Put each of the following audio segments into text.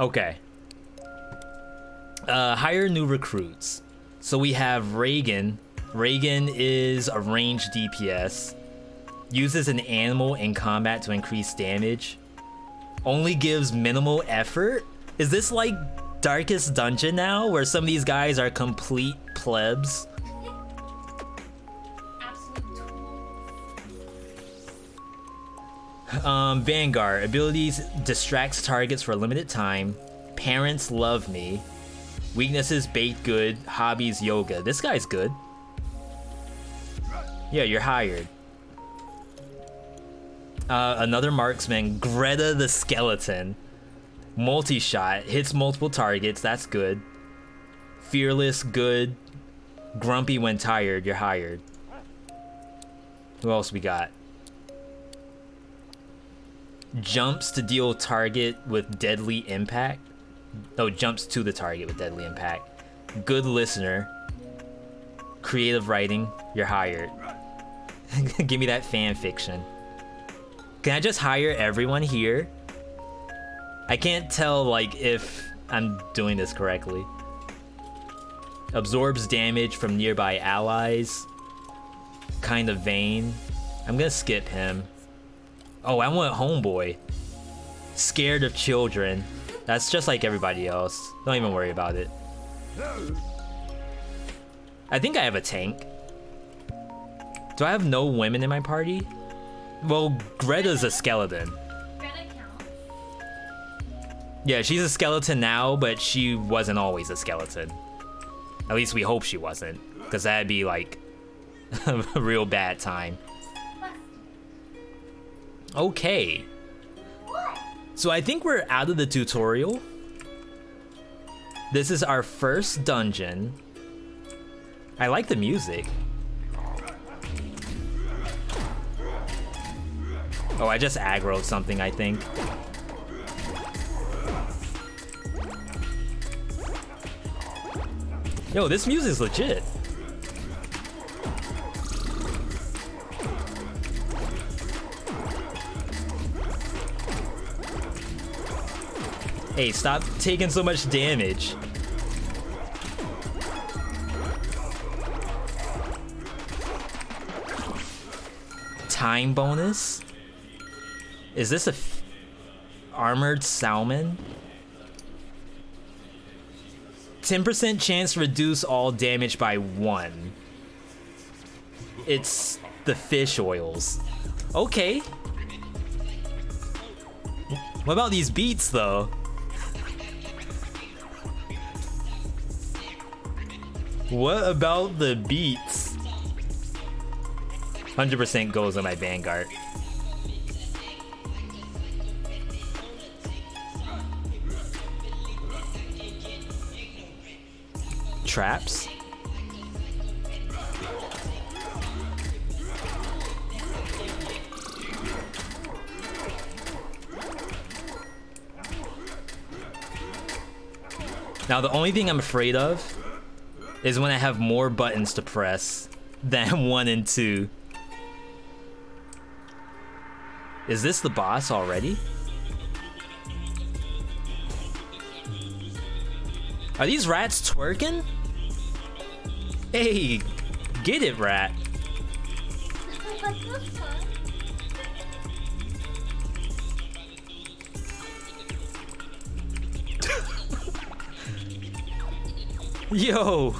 Okay. Uh, hire new recruits. So we have Reagan. Reagan is a ranged DPS. Uses an animal in combat to increase damage. Only gives minimal effort. Is this like Darkest Dungeon now, where some of these guys are complete plebs? Um, Vanguard. Abilities distracts targets for a limited time. Parents love me. Weaknesses baked good. Hobbies yoga. This guy's good. Yeah, you're hired. Uh, another marksman, Greta the Skeleton. Multi-shot, hits multiple targets, that's good. Fearless, good. Grumpy when tired, you're hired. Who else we got? Jumps to deal target with deadly impact. Oh, jumps to the target with deadly impact. Good listener. Creative writing, you're hired. Give me that fan fiction. Can I just hire everyone here? I can't tell like if I'm doing this correctly. Absorbs damage from nearby allies. Kind of vain. I'm gonna skip him. Oh, I want homeboy. Scared of children. That's just like everybody else. Don't even worry about it. I think I have a tank. Do I have no women in my party? Well, Greta's a skeleton. Yeah, she's a skeleton now, but she wasn't always a skeleton. At least we hope she wasn't, because that'd be like a real bad time. Okay. So I think we're out of the tutorial. This is our first dungeon. I like the music. Oh, I just aggroed something, I think. Yo, this music's legit. Hey, stop taking so much damage. Time bonus? Is this a armored salmon? 10% chance reduce all damage by one. It's the fish oils. Okay. What about these beets though? What about the beats? 100% goes on my Vanguard. Traps? Now the only thing I'm afraid of is when I have more buttons to press than one and two. Is this the boss already? Are these rats twerking? Hey, get it, rat. Yo!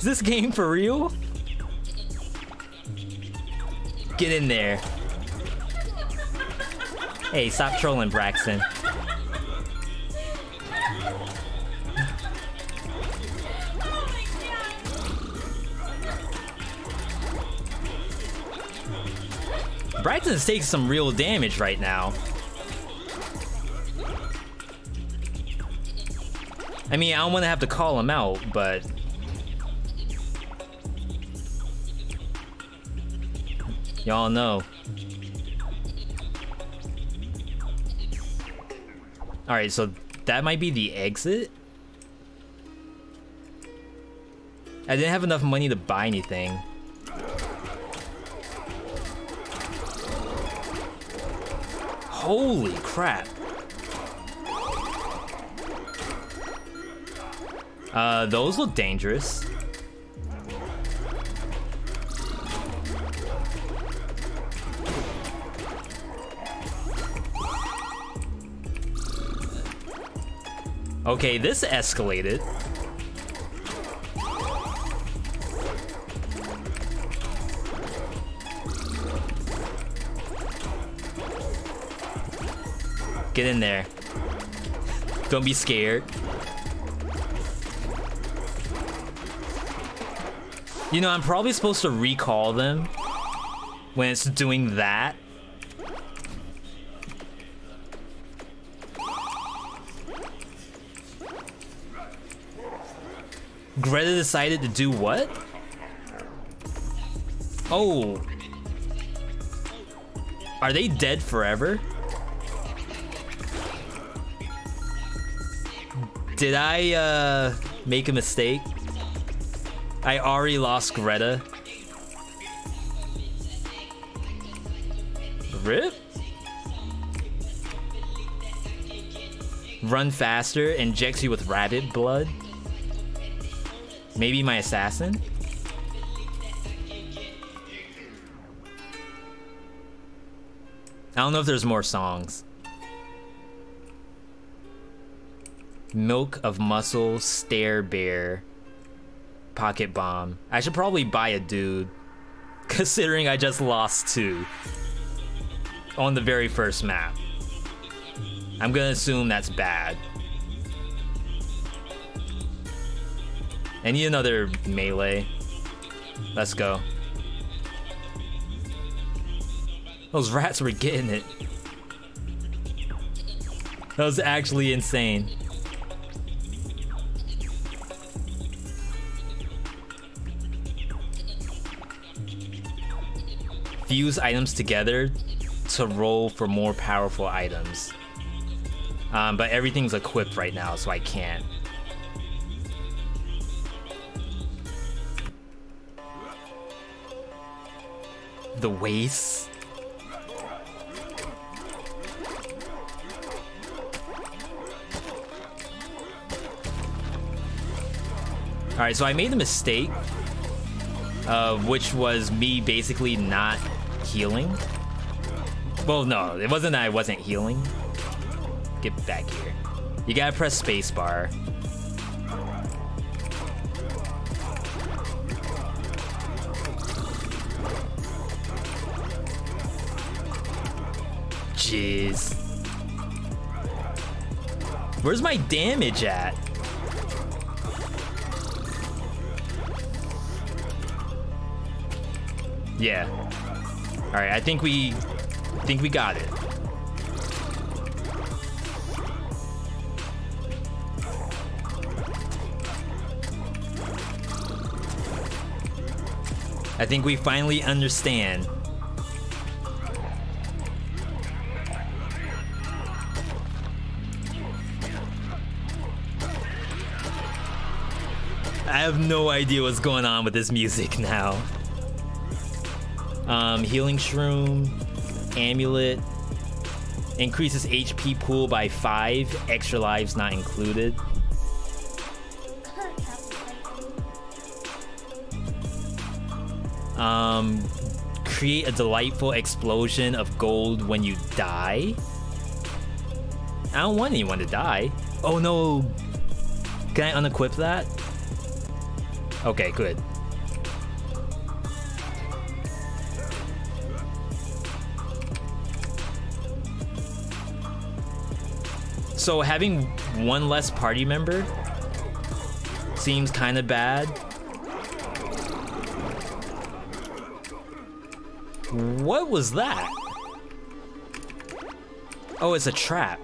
Is this game for real? Get in there. Hey, stop trolling, Braxton. Braxton's taking some real damage right now. I mean, I don't want to have to call him out, but... Y'all know. Alright, so that might be the exit? I didn't have enough money to buy anything. Holy crap. Uh, those look dangerous. Okay, this escalated. Get in there. Don't be scared. You know, I'm probably supposed to recall them when it's doing that. Greta decided to do what? Oh. Are they dead forever? Did I uh, make a mistake? I already lost Greta. Rip? Run faster, injects you with rabbit blood. Maybe my assassin? I don't know if there's more songs. Milk of Muscle, Stare Bear, Pocket Bomb. I should probably buy a dude, considering I just lost two on the very first map. I'm gonna assume that's bad. I need another melee. Let's go. Those rats were getting it. That was actually insane. Fuse items together to roll for more powerful items. Um, but everything's equipped right now, so I can't. The waste. Alright, so I made a mistake, uh, which was me basically not healing. Well, no, it wasn't that I wasn't healing. Get back here. You gotta press spacebar. Jeez. Where's my damage at? Yeah. All right, I think we I think we got it. I think we finally understand I have no idea what's going on with this music now. Um, healing shroom, amulet, increases HP pool by five, extra lives not included. Um, create a delightful explosion of gold when you die. I don't want anyone to die. Oh no. Can I unequip that? Okay, good. So having one less party member seems kind of bad. What was that? Oh, it's a trap.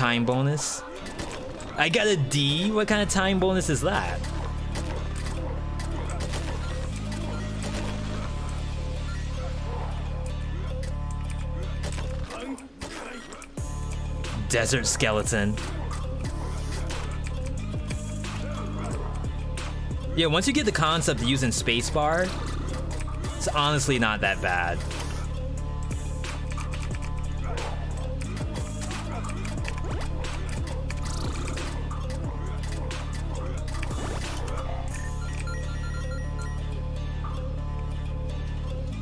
Time bonus. I got a D? What kind of time bonus is that? Desert skeleton. Yeah, once you get the concept of using spacebar, it's honestly not that bad.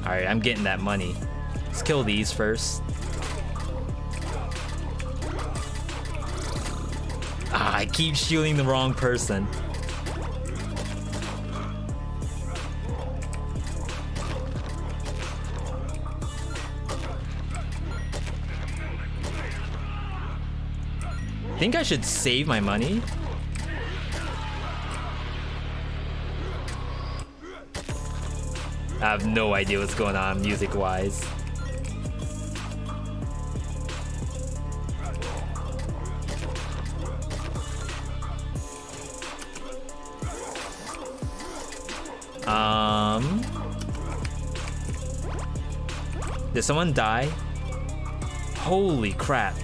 Alright, I'm getting that money. Let's kill these first. Ah, I keep shooting the wrong person. I Think I should save my money? I have no idea what's going on music-wise. Um... Did someone die? Holy crap.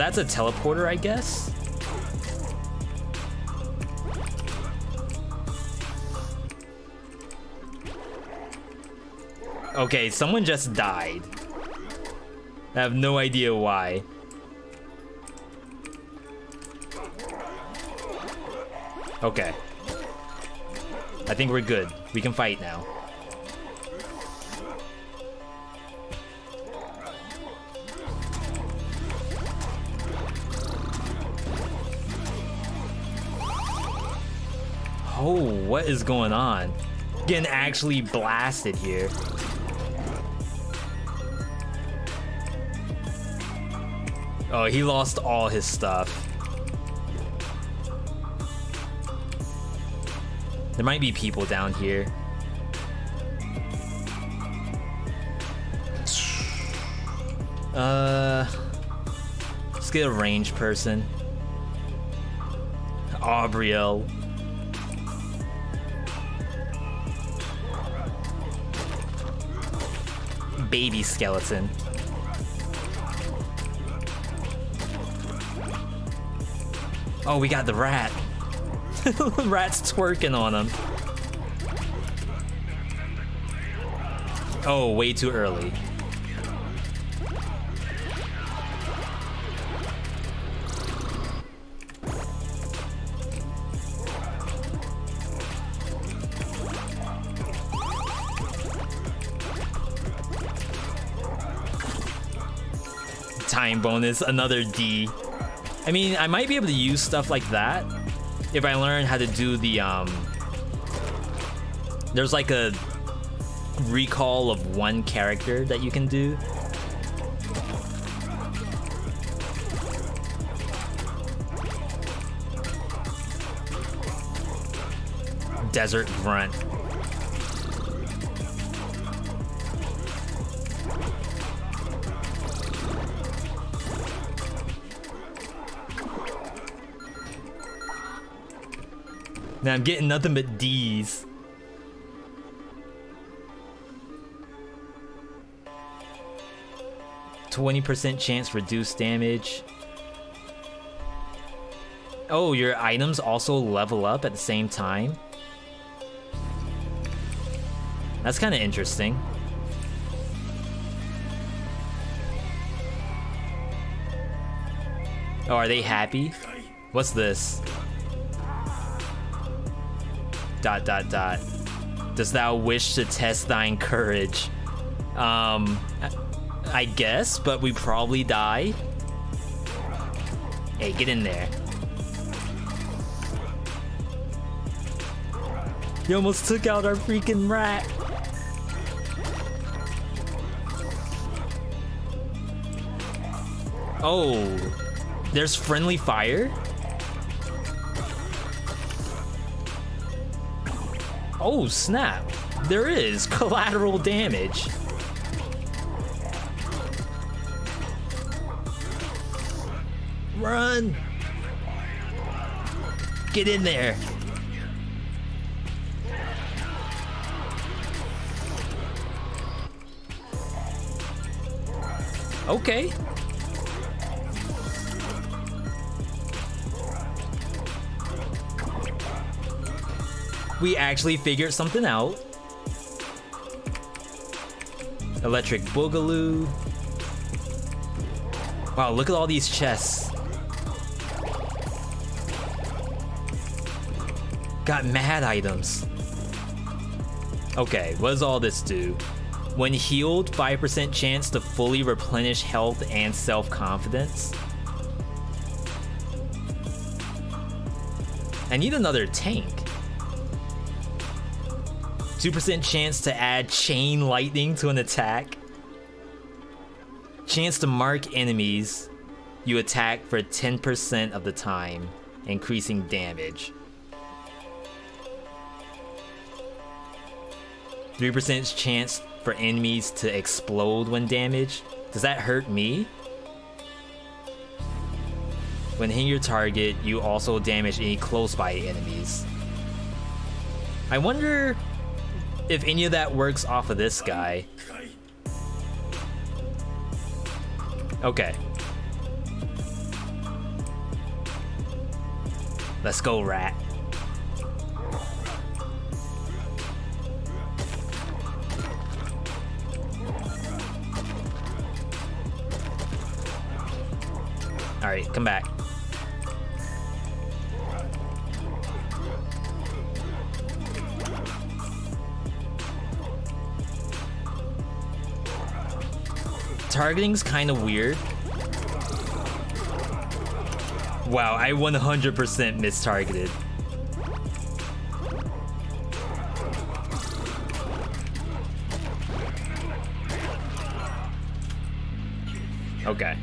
That's a teleporter, I guess? Okay, someone just died. I have no idea why. Okay. I think we're good. We can fight now. What is going on? Getting actually blasted here. Oh, he lost all his stuff. There might be people down here. Uh, let's get a range person. Aubriel. Baby skeleton. Oh, we got the rat. the rat's twerking on him. Oh, way too early. Time bonus, another D. I mean, I might be able to use stuff like that if I learn how to do the, um... There's like a recall of one character that you can do. Desert Grunt. Now I'm getting nothing but D's. Twenty percent chance reduced damage. Oh, your items also level up at the same time? That's kind of interesting. Oh, are they happy? What's this? Dot dot dot. Does thou wish to test thine courage? Um, I guess, but we probably die. Hey, get in there. You almost took out our freaking rat. Oh, there's friendly fire? Oh, snap. There is collateral damage. Run! Get in there. Okay. We actually figured something out. Electric Boogaloo. Wow, look at all these chests. Got mad items. Okay, what does all this do? When healed, 5% chance to fully replenish health and self-confidence. I need another tank. 2% chance to add chain lightning to an attack. Chance to mark enemies you attack for 10% of the time, increasing damage. 3% chance for enemies to explode when damaged. Does that hurt me? When hitting your target, you also damage any close by enemies. I wonder if any of that works off of this guy. Okay. Let's go, rat. Alright, come back. Targeting's kind of weird. Wow, I 100% mistargeted. Okay.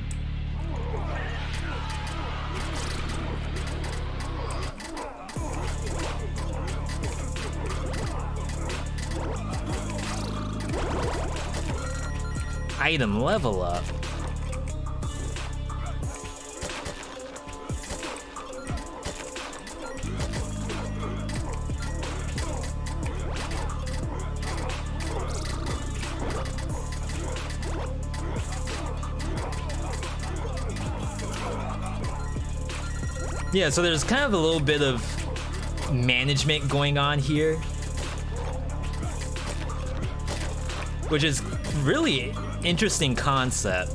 Item level up. Yeah, so there's kind of a little bit of management going on here. Which is really interesting concept.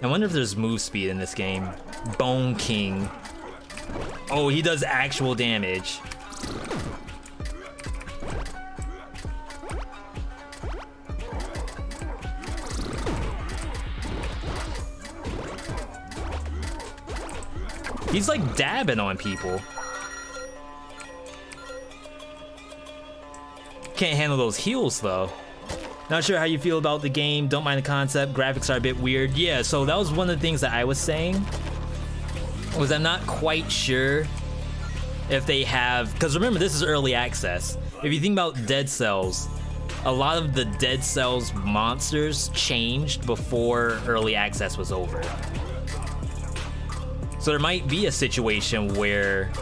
I wonder if there's move speed in this game. Bone King. Oh, he does actual damage. He's like dabbing on people. Can't handle those heals though. Not sure how you feel about the game. Don't mind the concept. Graphics are a bit weird. Yeah, so that was one of the things that I was saying. Was I'm not quite sure if they have... Because remember, this is early access. If you think about Dead Cells, a lot of the Dead Cells monsters changed before early access was over. So there might be a situation where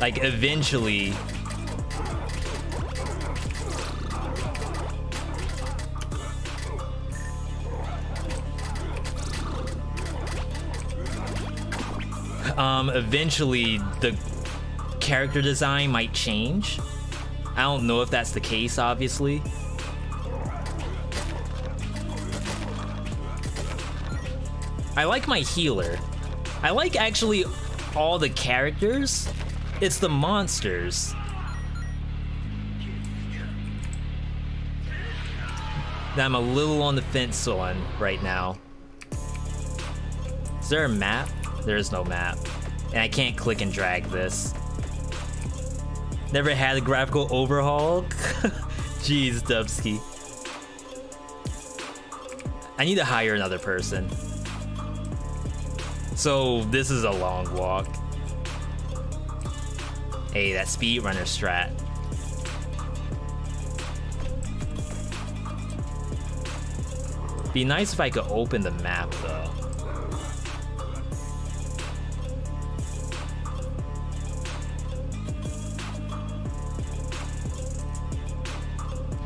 like eventually um eventually the character design might change I don't know if that's the case obviously I like my healer. I like actually all the characters. It's the monsters. That I'm a little on the fence on right now. Is there a map? There is no map. And I can't click and drag this. Never had a graphical overhaul? Jeez, Dubsky. I need to hire another person. So this is a long walk. Hey, that speedrunner strat. Be nice if I could open the map though.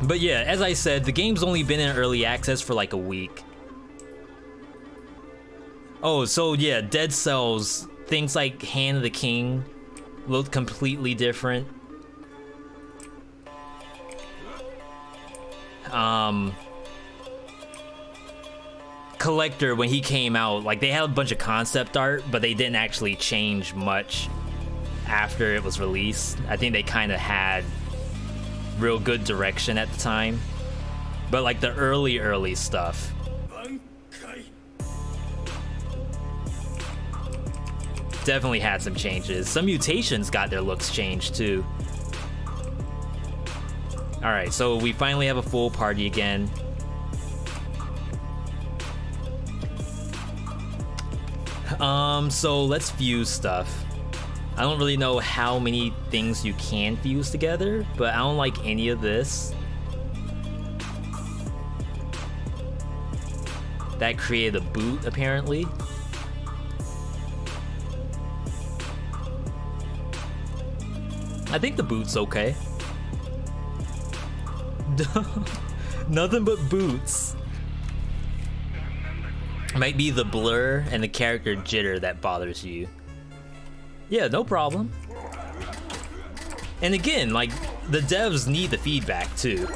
But yeah, as I said, the game's only been in early access for like a week. Oh, so yeah, Dead Cells things like Hand of the King looked completely different. Um, Collector, when he came out, like they had a bunch of concept art, but they didn't actually change much after it was released. I think they kind of had real good direction at the time. But like the early, early stuff. Definitely had some changes. Some mutations got their looks changed too. Alright, so we finally have a full party again. Um, so let's fuse stuff. I don't really know how many things you can fuse together, but I don't like any of this. That created a boot, apparently. I think the boot's okay. Nothing but boots. Might be the blur and the character jitter that bothers you. Yeah, no problem. And again, like, the devs need the feedback too.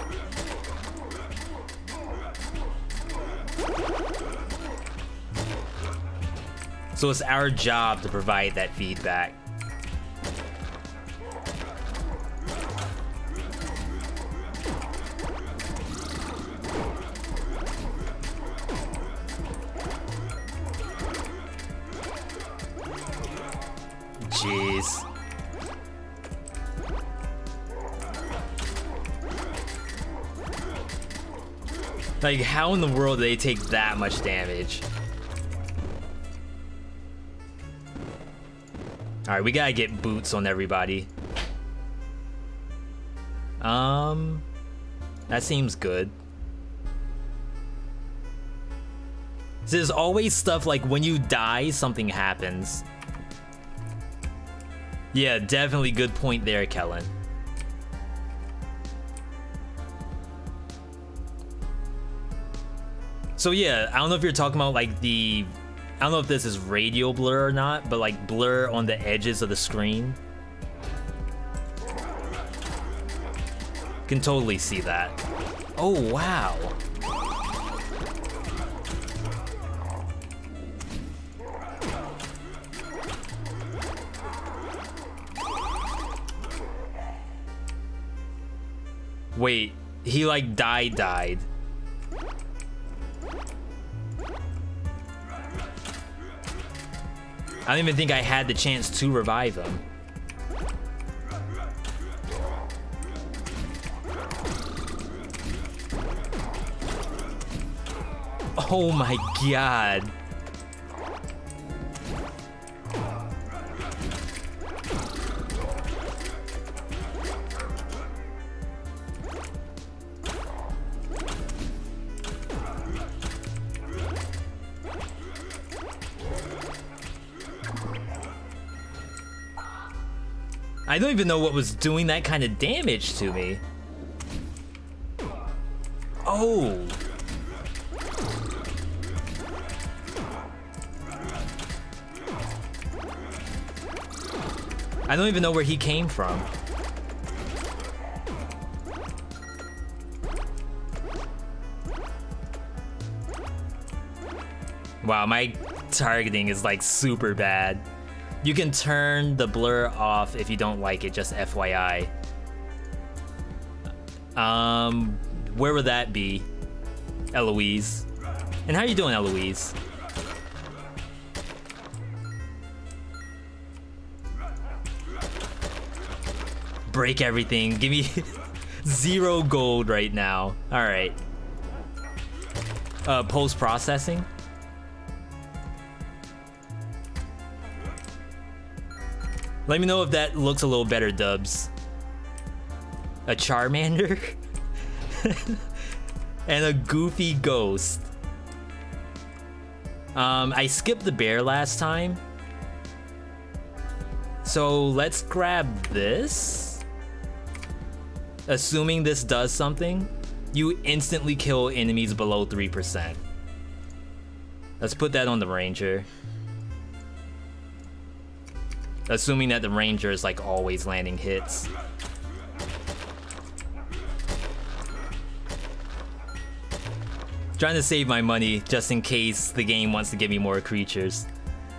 So it's our job to provide that feedback. Like, how in the world do they take that much damage? Alright, we gotta get boots on everybody. Um, that seems good. There's always stuff like when you die, something happens. Yeah, definitely good point there, Kellen. So yeah, I don't know if you're talking about like the I don't know if this is radial blur or not, but like blur on the edges of the screen. Can totally see that. Oh, wow. Wait, he like died died. I don't even think I had the chance to revive him. Oh my god. Don't even know what was doing that kind of damage to me. Oh. I don't even know where he came from. Wow, my targeting is like super bad. You can turn the blur off if you don't like it, just FYI. Um, where would that be? Eloise. And how are you doing, Eloise? Break everything. Give me zero gold right now. All right. Uh, post-processing? Let me know if that looks a little better, Dubs. A Charmander? and a goofy ghost. Um, I skipped the bear last time. So let's grab this. Assuming this does something, you instantly kill enemies below 3%. Let's put that on the ranger. Assuming that the ranger is like always landing hits. Trying to save my money just in case the game wants to give me more creatures.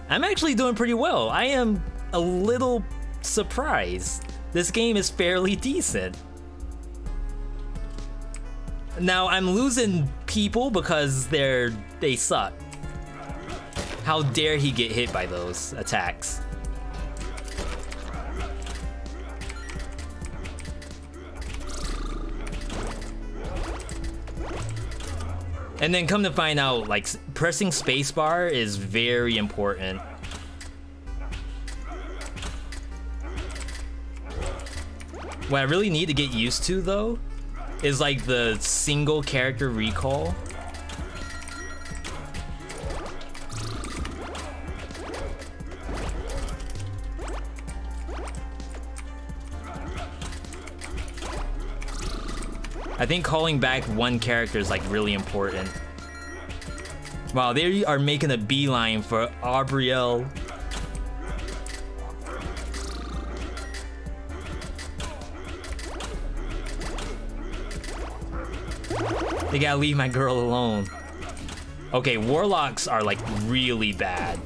I'm actually doing pretty well. I am a little surprised. This game is fairly decent. Now I'm losing people because they're they suck. How dare he get hit by those attacks? And then come to find out, like, pressing spacebar is very important. What I really need to get used to, though, is like the single character recall. I think calling back one character is like really important. Wow, they are making a beeline for Aubriel. They gotta leave my girl alone. Okay, warlocks are like really bad.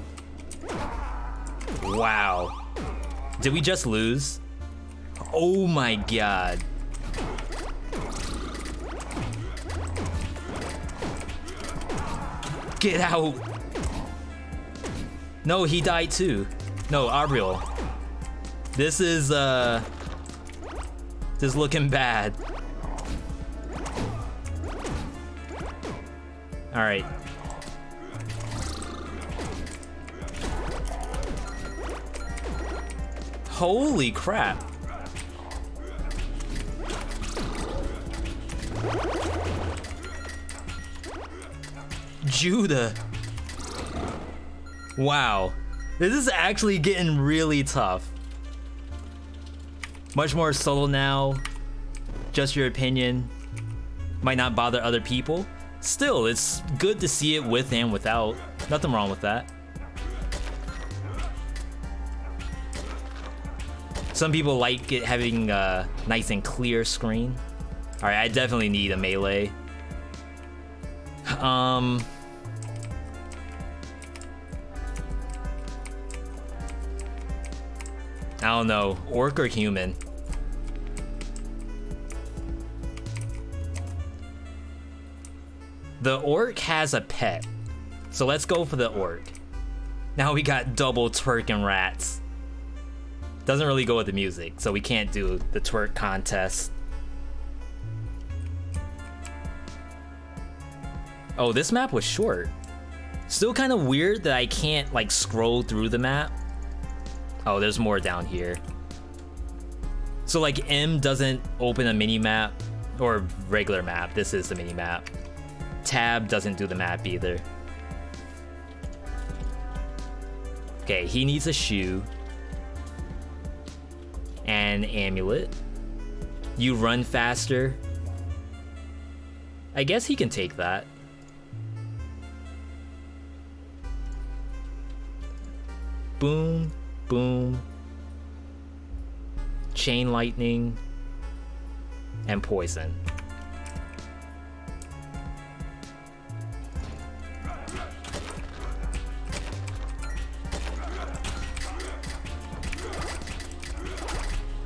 Wow. Did we just lose? Oh my god. Get out! No, he died too. No, Aubriel. This is, uh... This is looking bad. Alright. Holy crap. Judah. Wow. This is actually getting really tough. Much more subtle now. Just your opinion. Might not bother other people. Still, it's good to see it with and without. Nothing wrong with that. Some people like it having a nice and clear screen. Alright, I definitely need a melee. Um... I don't know, orc or human? The orc has a pet, so let's go for the orc. Now we got double twerking rats. Doesn't really go with the music, so we can't do the twerk contest. Oh, this map was short. Still kind of weird that I can't like scroll through the map. Oh, there's more down here. So like M doesn't open a mini map or regular map. This is the mini map. Tab doesn't do the map either. Okay, he needs a shoe. And amulet. You run faster. I guess he can take that. Boom, boom. Chain lightning. And poison.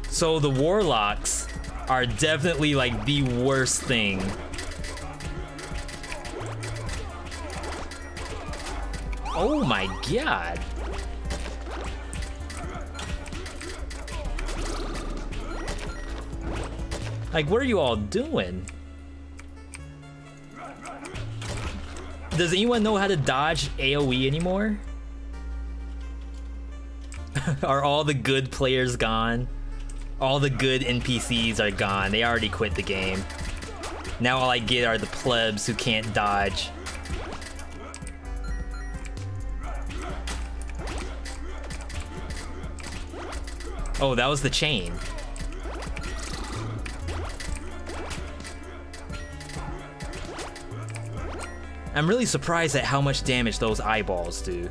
So the warlocks are definitely like the worst thing. Oh my god. Like, what are you all doing? Does anyone know how to dodge AoE anymore? are all the good players gone? All the good NPCs are gone. They already quit the game. Now all I get are the plebs who can't dodge. Oh, that was the chain. I'm really surprised at how much damage those eyeballs do.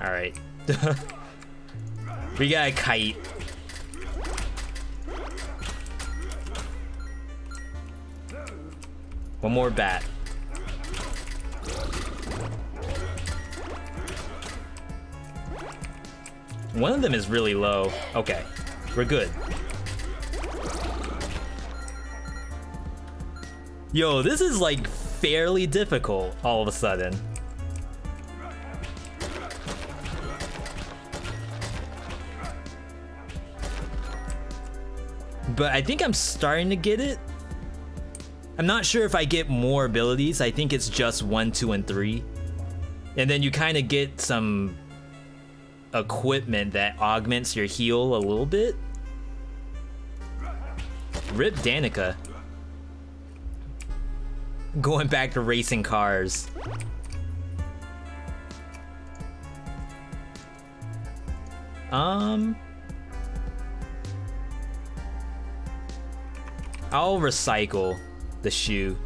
Alright. we got a kite. One more bat. One of them is really low. Okay, we're good. Yo, this is like fairly difficult all of a sudden. But I think I'm starting to get it. I'm not sure if I get more abilities. I think it's just one, two, and three. And then you kind of get some equipment that augments your heal a little bit. Rip Danica. Going back to racing cars. Um... I'll recycle the shoe.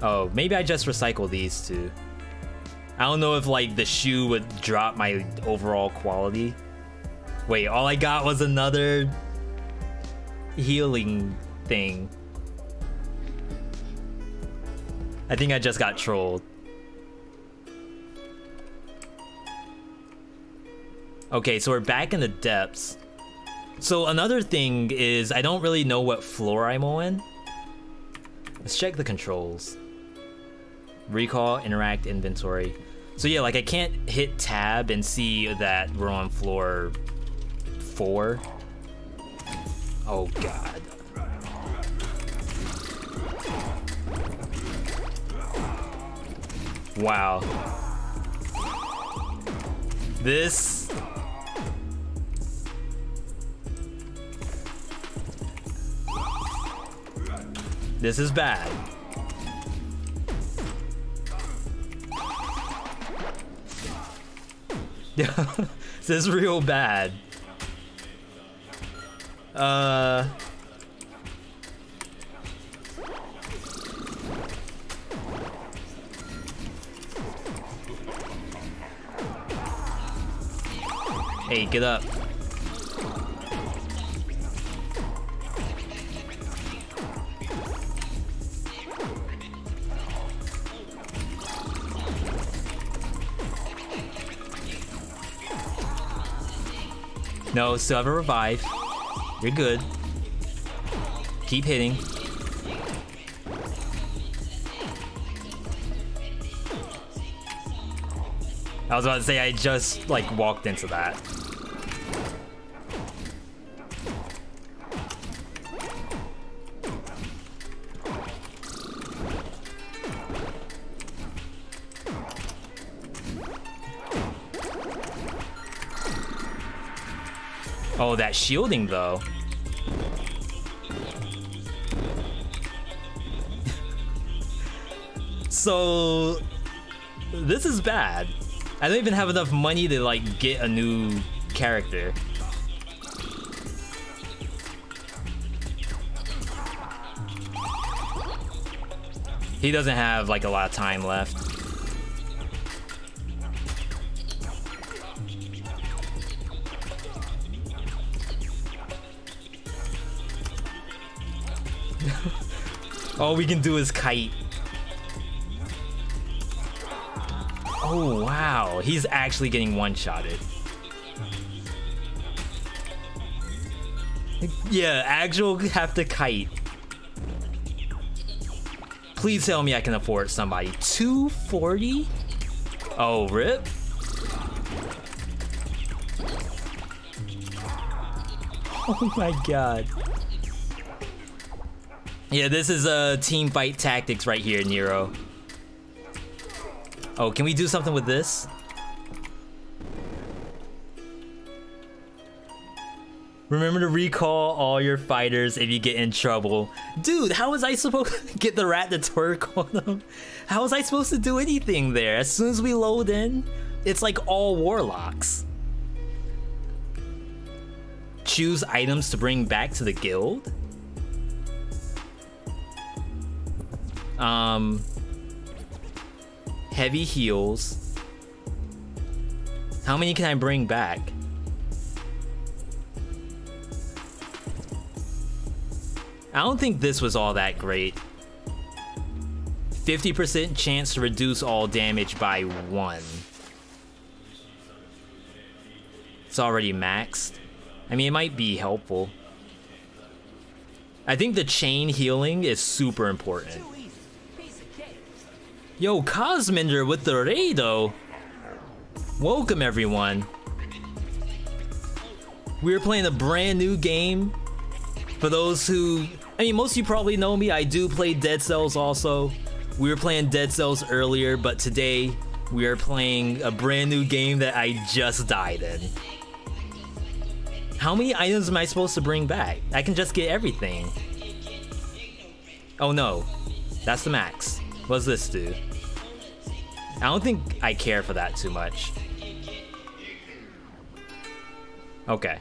Oh, maybe I just recycle these two. I don't know if like the shoe would drop my overall quality. Wait, all I got was another healing thing. I think I just got trolled. Okay, so we're back in the depths. So another thing is I don't really know what floor I'm on. Let's check the controls. Recall, interact, inventory. So yeah, like I can't hit tab and see that we're on floor four. Oh god. Wow. This This is bad. this is real bad. Uh... Hey, get up. No, still have a revive. You're good. Keep hitting. I was about to say I just like walked into that. Oh, that shielding though. so this is bad. I don't even have enough money to like get a new character. He doesn't have like a lot of time left. All we can do is kite. Oh, wow. He's actually getting one-shotted. Yeah, actual have to kite. Please tell me I can afford somebody. 240? Oh, rip. Oh my god. Yeah, this is a uh, team fight tactics right here, Nero. Oh, can we do something with this? Remember to recall all your fighters if you get in trouble. Dude, how was I supposed to get the rat to twerk on them? How was I supposed to do anything there? As soon as we load in, it's like all warlocks. Choose items to bring back to the guild? Um, heavy heals. How many can I bring back? I don't think this was all that great. 50% chance to reduce all damage by one. It's already maxed. I mean, it might be helpful. I think the chain healing is super important. Yo, Cosminder with the raid though. Welcome everyone. We're playing a brand new game. For those who, I mean, most of you probably know me. I do play Dead Cells also. We were playing Dead Cells earlier, but today we are playing a brand new game that I just died in. How many items am I supposed to bring back? I can just get everything. Oh no, that's the max. What does this do? I don't think I care for that too much. Okay.